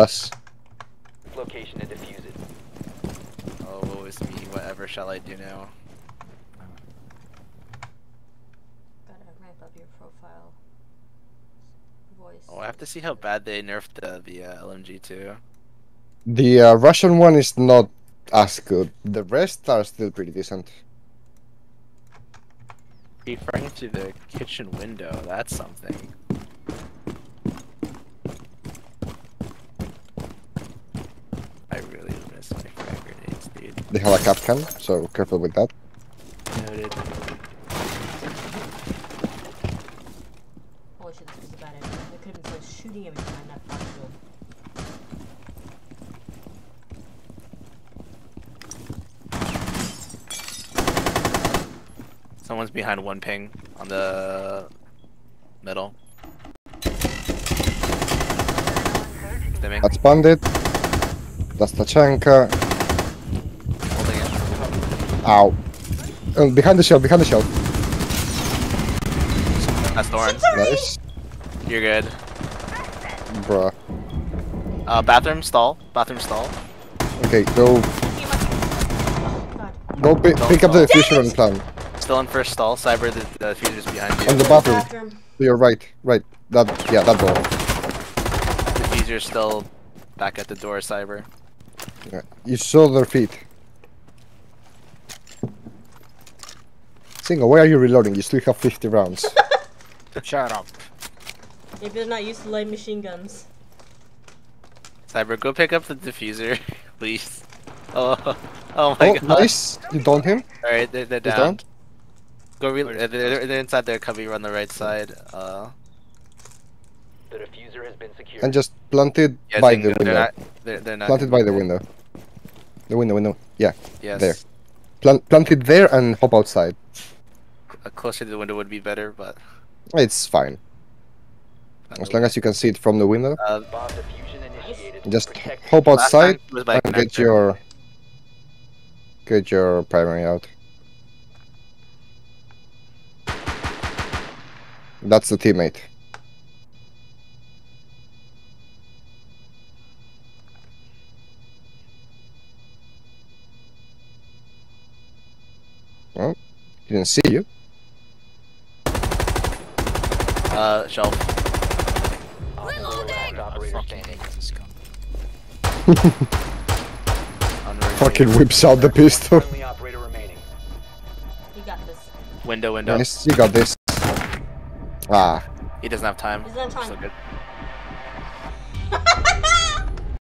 Us. Location and defuse it. Oh, woe is me. Whatever shall I do now? Gotta ramp up your profile. Voice. Oh, I have to see how bad they nerfed the, the uh, LMG too. The uh, Russian one is not as good. The rest are still pretty decent. Referring to the kitchen window, that's something. They have a Kapkan, so careful with that. Noted. Holy shit, this was a bad idea. Could have been shooting me behind that build. Someone's behind one ping on the middle. That's Bandit. That's. Holding. Ow. Uh, behind the shelf, behind the shelf. That's Thorns. Nice. You're good. Bruh. Uh, bathroom stall. Bathroom stall. Okay, go Oh, go pi Don't pick up the fall. diffuser and plan. Still in first stall. Cyber, the, the fuser's behind you. On the bathroom. Bathroom. To your right. Right. That yeah, that door. The fuser's still back at the door, Cyber. Yeah. You saw their feet. Singo, why are you reloading? You still have 50 rounds. Shut up. If you're not used to light machine guns. Cyber, go pick up the diffuser, please. Oh, oh my oh, god. nice. You downed him. Alright, they're, they're down. down. Go re- uh, they're, they're inside their cubby on the right side. Uh, The diffuser has been secured. And just planted yeah, by the window. They're not, they're, they're not Planted by the window. The window, window. Yeah. Yes. there. Plant, plant it there and hop outside. Closer to the window would be better, but. It's fine. As long as you can see it from the window. Uh, Bomb diffusion initiated. Just hop the- last time outside it was by and get your get your primary out. That's the teammate. Well, he didn't see you. Uh, shelf. Op four last operator standing. On Fucking whips out the pistol. Friendly operator remaining. You got this. Window, window. Nice, you got this. Ah, He doesn't have time. He's on time. So good.